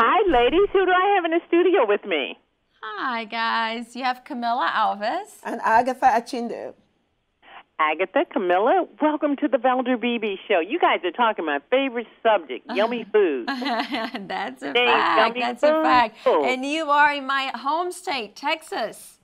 Hi, ladies. Who do I have in the studio with me? Hi, guys. You have Camila Alves. and Agatha Achindu. Agatha, Camila, welcome to the Valder Beebe Show. You guys are talking my favorite subject, yummy food. That's a Hey, fact. yummy That's a fact. And you are in my home state, Texas.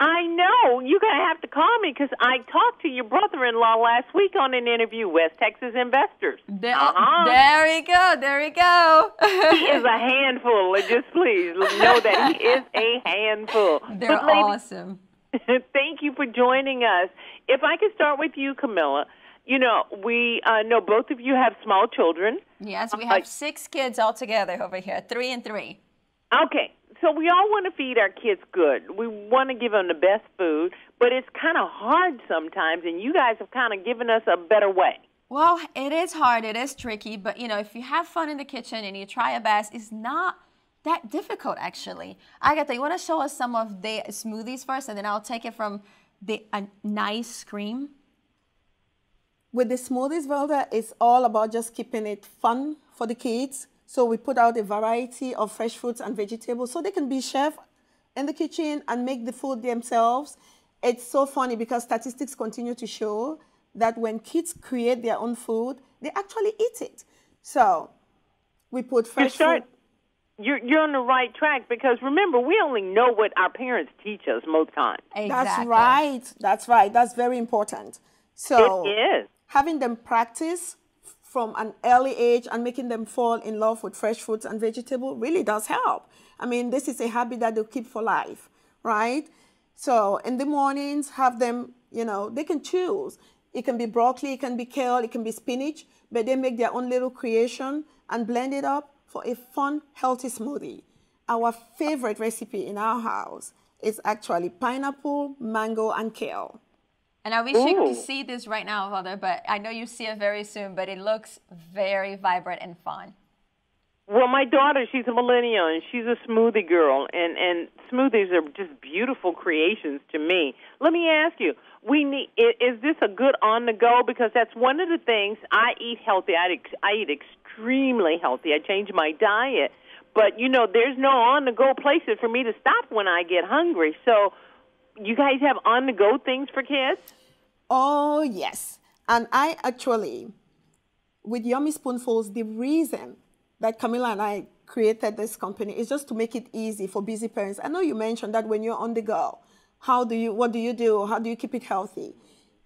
I know. You're going to have to call me because I talked to your brother in law last week on an interview, West Texas Investors. There, Uh-huh. there we go. There we go. He is a handful. Just please know that he is a handful. They're ladies, awesome. Thank you for joining us. If I could start with you, Camila. You know, we uh, know both of you have small children. Yes, we I- have six kids altogether over here, three and three. Okay, so we all want to feed our kids good. We want to give them the best food, but it's kind of hard sometimes, and you guys have kind of given us a better way. Well, it is hard, it is tricky, but you know, if you have fun in the kitchen and you try your best, it's not that difficult actually. Agatha, you want to show us some of the smoothies first, and then I'll take it from the a nice cream. With the smoothies, Valder, it's all about just keeping it fun for the kids. So we put out a variety of fresh fruits and vegetables so they can be chef in the kitchen and make the food themselves. It's so funny because statistics continue to show that when kids create their own food, they actually eat it. So we put You're, fresh start, fruit. you're, you're on the right track because remember, we only know what our parents teach us most times. Exactly. That's right. That's right. That's very important. So It is. having them practice from an early age and making them fall in love with fresh fruits and vegetable really does help. I mean, this is a habit that they'll keep for life, right? So in the mornings, have them, you know, they can choose. It can be broccoli, it can be kale, it can be spinach, but they make their own little creation and blend it up for a fun, healthy smoothie. Our favorite recipe in our house is actually pineapple, mango, and kale. And I wish you could see this right now, Father, but I know you see it very soon, but it looks very vibrant and fun. Well, my daughter, she's a millennial and she's a smoothie girl, and and smoothies are just beautiful creations to me. Let me ask you, we need is this a good on the go? Because that's one of the things I eat healthy. I I eat extremely healthy. I change my diet, but you know, there's no on the go places for me to stop when I get hungry. So, you guys have on the go things for kids? Oh, yes. And I actually, with Yummy Spoonfuls, the reason that Camila and I created this company is just to make it easy for busy parents. I know you mentioned that when you're on the go, how do you, what do you do? How do you keep it healthy?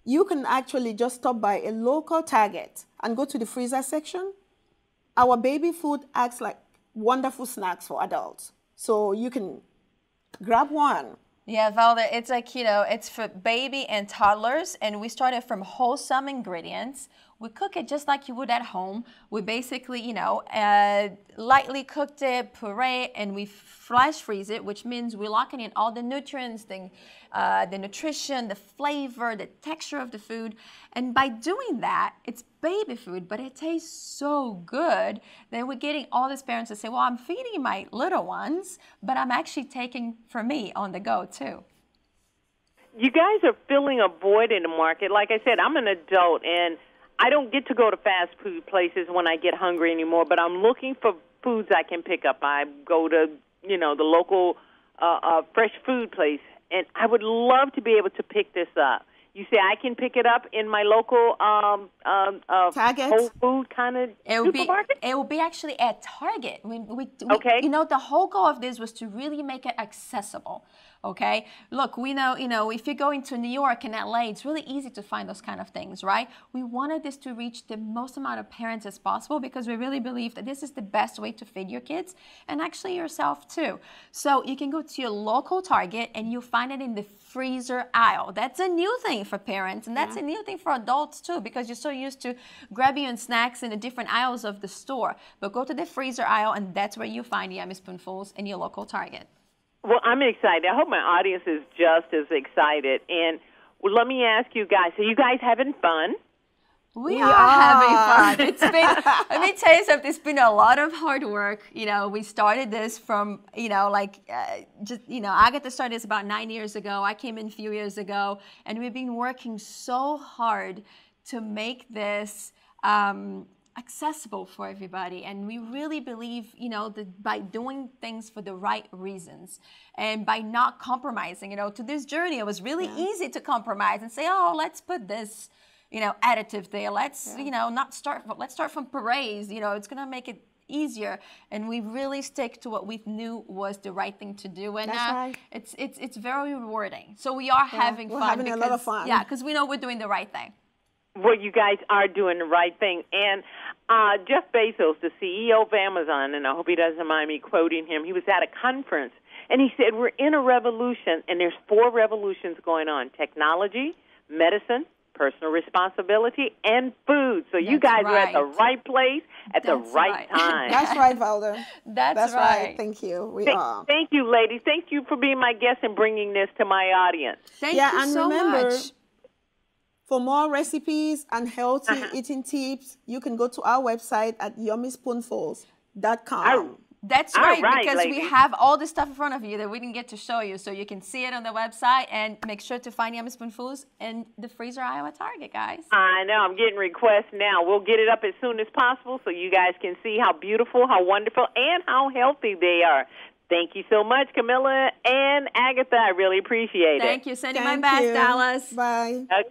You can actually just stop by a local Target and go to the freezer section. Our baby food acts like wonderful snacks for adults. So you can grab one Yeah, Valder, it's like, you know, it's for baby and toddlers, and we started from wholesome ingredients. We cook it just like you would at home. We basically, you know, uh, lightly cooked it, puree, and we flash freeze it, which means we're locking in all the nutrients, the, uh, the nutrition, the flavor, the texture of the food. And by doing that, it's baby food, but it tastes so good. Then we're getting all these parents to say, well, I'm feeding my little ones, but I'm actually taking for me on the go too. you guys are filling a void in the market. Like I said, I'm an adult and I don't get to go to fast food places when I get hungry anymore, but I'm looking for foods I can pick up. I go to, you know, the local uh, uh, fresh food place, and I would love to be able to pick this up. You say I can pick it up in my local um, um, uh, Target? Whole Food kind of It will be supermarket. it will be actually at Target. We, we, we- Okay. You know, the whole goal of this was to really make it accessible. Okay. Look, we know, you know, if you're going to New York and LA, it's really easy to find those kind of things, right? We wanted this to reach the most amount of parents as possible because we really believe that this is the best way to feed your kids and actually yourself too. So you can go to your local Target and you'll find it in the freezer aisle. That's a new thing for parents and that's a new thing for adults too because you're so used to grabbing your snacks in the different aisles of the store. But go to the freezer aisle and that's where you find Yummy Spoonfuls in your local Target. Well, I'm excited. I hope my audience is just as excited. And well, let me ask you guys: Are you guys having fun? We, We are, are. having fun. It's been, let me tell you something, it's been a lot of hard work. You know, we started this from, you know, like, uh, just, you know, Agatha started this about nine years ago. I came in a few years ago, and we've been working so hard to make this um, accessible for everybody. And we really believe, you know, that by doing things for the right reasons and by not compromising, you know, to this journey, it was really easy to compromise and say, oh, let's put this you know, additive there. Let's, you know, not start, let's start from parades. You know, it's going to make it easier. And we really stick to what we knew was the right thing to do. And uh, right. it's, it's, it's very rewarding. So we are having we're fun. having a lot of fun. Yeah, because we know we're doing the right thing. Well, you guys are doing the right thing. And uh, Jeff Bezos, the CEO of Amazon, and I hope he doesn't mind me quoting him, he was at a conference and he said, We're in a revolution, and there's four revolutions going on technology, medicine, personal responsibility, and food. So you That's guys are at the right. right place at the right, right. time. That's right, Valder. That's, That's right. right. Thank you. We Thank, are. thank you, ladies. Thank you for being my guest and bringing this to my audience. Thank yeah, you and so remember, much. For more recipes and healthy Uh-huh. eating tips, you can go to our website at yummyspoonfuls.com. Oh, That's All right, right, because we have all this stuff in front of you that we didn't get to show you. So you can see it on the website and make sure to find Yummy Spoonfuls in the freezer aisle at Target, guys. I know. I'm getting requests now. We'll get it up as soon as possible so you guys can see how beautiful, how wonderful, and how healthy they are. Thank you so much, Camila and Agatha. I really appreciate Thank it. Thank you. Sending my best, you. Dallas. Bye. Okay.